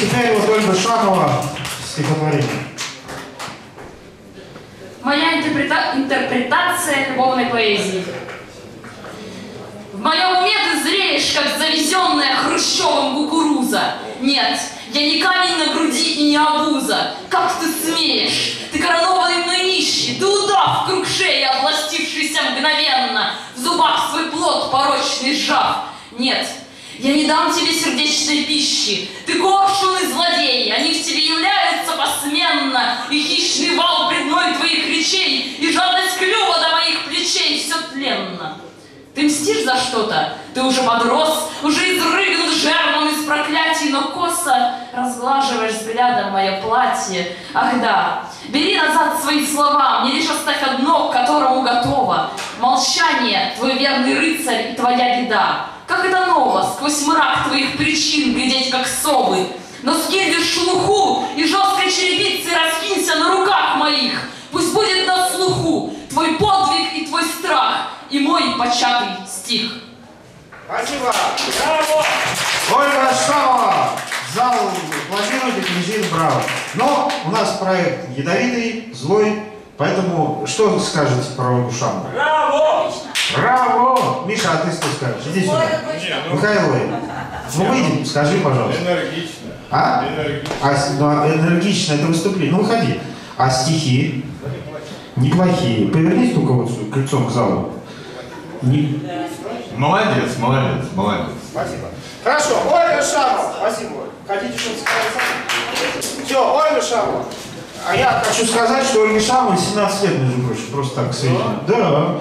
теперь вот Ольга Шамова стихотворение. Моя интерпрета- интерпретация любовной поэзии. В моем уме ты зреешь, как завезенная Хрущевым кукуруза. Нет, я не камень на груди и не обуза. Как ты смеешь? Ты коронованный мной нищий, ты удав круг шеи, областившийся мгновенно, в зубах свой плод порочный сжав. Нет, я не дам тебе сердечной пищи. Ты коршун и злодей, они в тебе являются посменно, и хищный вал предной твоих речей, и жадность клюва до моих плечей все тленно. Ты мстишь за что-то? Ты уже подрос, уже изрыгнут жерном из проклятий, но косо разглаживаешь взглядом мое платье. Ах да, бери назад свои слова, мне лишь оставь одно, к которому готово. Молчание, твой верный рыцарь и твоя беда. Как это ново, сквозь мрак твоих причин глядеть, как совы. Но скинь лишь шелуху и жесткой черепицей раскинься на руках моих. Пусть будет на слуху твой подвиг и твой страх, и мой початый стих. Спасибо. Браво! Ольга Шамова. Зал планирует кричит браво. Но у нас проект ядовитый, злой, поэтому что скажете про Ольгу Шамову? Браво! Браво! Миша, а ты что скажешь? Иди сюда. Ну, Михаил ну выйди, скажи, пожалуйста. энергично. А? Энергично. А ну, а энергично это выступление. Ну выходи. А стихи? Неплохие. Повернись только вот сюда, к лицом к залу. Не- Молодец, молодец, молодец. Спасибо. Хорошо, Ольга Шамова. Спасибо. Хотите что-то сказать? Все, Ольга Шамова. А я хочу сказать, что Ольге Шамовой 17 лет, между прочим, просто так к сведению. Да.